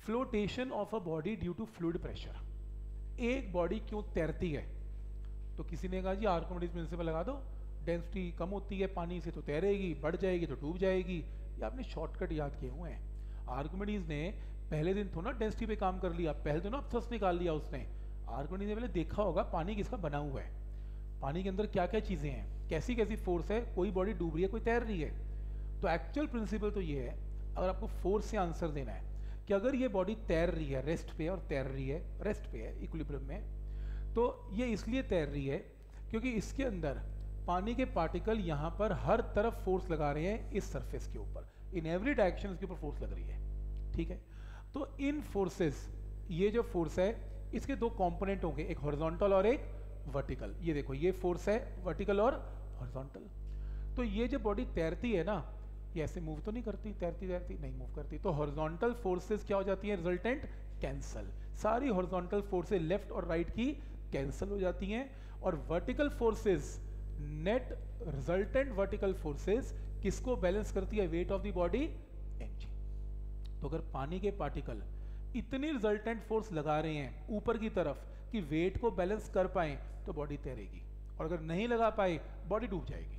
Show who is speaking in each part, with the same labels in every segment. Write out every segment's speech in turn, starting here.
Speaker 1: Flotation of a body due to fluid pressure. एक body क्यों तैरती है? तो किसी ने कहा, जी आर्कोमिडीज प्रिंसिपल लगा दो। डेंसिटी कम होती है पानी से तो तैरेगी, बढ़ जाएगी तो डूब जाएगी। ये आपने शॉर्टकट याद किए हुए हैं। आर्कोमिडीज ने पहले दिन थोड़ा डेंसिटी पे काम कर लिया, पहले दिन अपसस निकाल लिया उसने। आर्कोमिडीज ने पहले देखा होगा पानी किसका बना हुआ है। पानी के अंदर क्या क्या चीज़ें हैं कैसी कैसी फोर्स है, कोई बॉडी डूब रही है, कोई तैर रही है। तो एक्चुअल प्रिंसिपल तो ये है, अगर आपको फोर्स से आंसर देना है कि अगर ये बॉडी तैर रही है रेस्ट पे और तैर रही है रेस्ट पे है इक्विलिब्रियम में तो ये इसलिए तैर रही है क्योंकि इसके अंदर पानी के पार्टिकल यहाँ पर हर तरफ़ फोर्स लगा रहे हैं इस सरफेस के ऊपर। इन एवरी डायरेक्शन इसके ऊपर फोर्स लग रही है, ठीक है? तो इन फोर्सेस ये जो फोर्स है, इसके दो कंपोनेंट होंगे, एक हॉरिजॉन्टल और एक वर्टिकल ये देखो, ये फोर्स है वर्टिकल और हॉरिजॉन्टल तो ये जो बॉडी तैरती है ना ये ऐसे मूव तो नहीं करती, तैरती तैरती, नहीं मूव करती। तो हॉरिजॉन्टल फोर्सेस क्या हो जाती हैं? रिजल्टेंट कैंसल सारी हॉरिजॉन्टल फोर्सेस लेफ़्ट और राइट की कैंसल हो जाती हैं। और vertical forces net resultant vertical forces किसको बैलेंस करती है? वेट ऑफ़ द बॉडी एनजी तो अगर पानी के पार्टिकल इतनी रिजल्टेंट फोर्स लगा रहे हैं ऊपर की तरफ़ कि वेट को बैलेंस कर पाए तो बॉडी तैरेगी। और अगर नहीं लगा पाए बॉडी डूब जाएगी।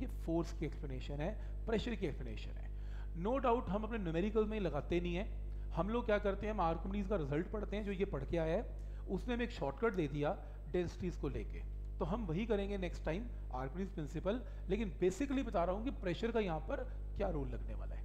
Speaker 1: ये फोर्स की एक्सप्लेनेशन है प्रेशर की एक्सप्लेनेशन है। नो no डाउट हम अपने न्यूमेरिकल में लगाते नहीं है। हम लोग क्या करते हैं, हम आर्कमिडीज का रिज़ल्ट पढ़ते हैं, जो ये पढ़ के आया है, उसने हमें एक शॉर्टकट दे दिया डेंसिटीज को लेके। तो हम वही करेंगे नेक्स्ट टाइम आर्कमिडीज प्रिंसिपल लेकिन बेसिकली बता रहा हूँ कि प्रेशर का यहाँ पर क्या रोल लगने वाला है।